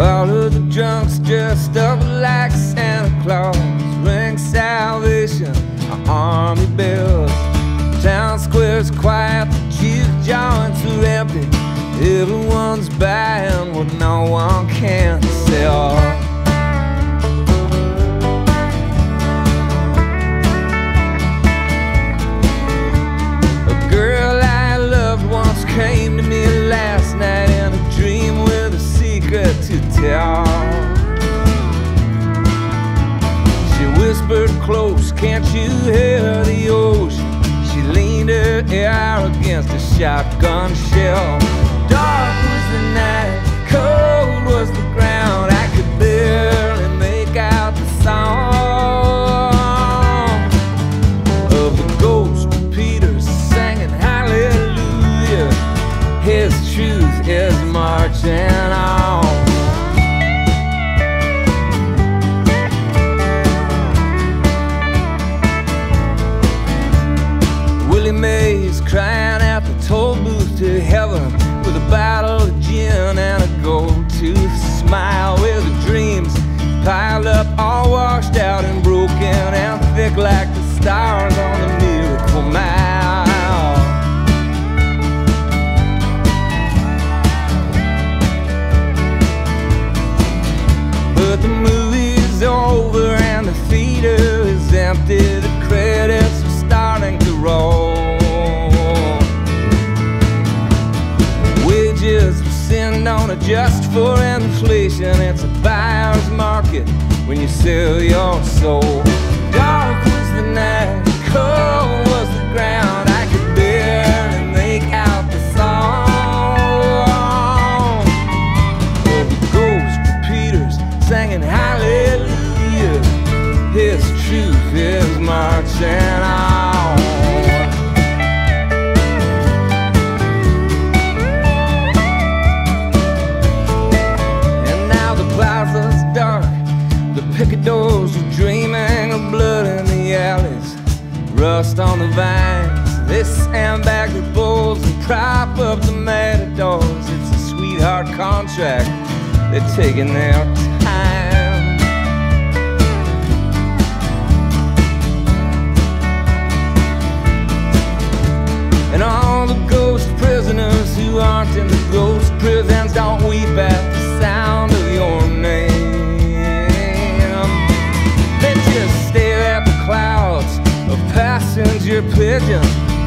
All of the drunks dressed up like Santa Claus Ring salvation, army bells Town square's quiet, the juke joints are empty. Everyone's buying what no one can sell whispered close, can't you hear the ocean? She leaned her ear against a shotgun shell Crying at the toll booth to heaven with a bottle Sin don't adjust for inflation. It's a buyer's market when you sell your soul. Dark was the night, cold was the ground. I could barely make out the song of the ghost repeaters singing hallelujah. His truth is marching picadors are dreaming of blood in the alleys. Rust on the vines. They sandbag the bulls and prop up the matadors. It's a sweetheart contract. They're taking their time. And all the ghost prisoners who aren't in the ghost prisons don't weep at passenger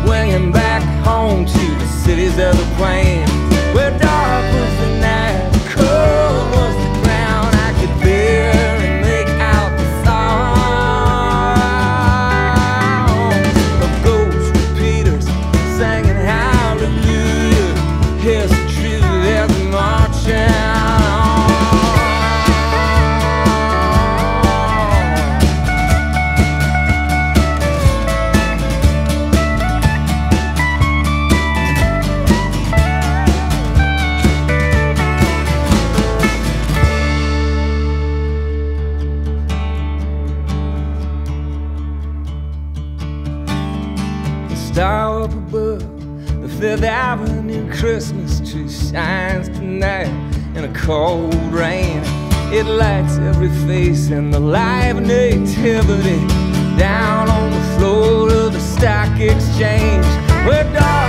pigeons back home to the cities of the plains. Up above the Fifth Avenue Christmas tree shines tonight in a cold rain. It lights every face in the live nativity down on the floor of the stock exchange. Where dark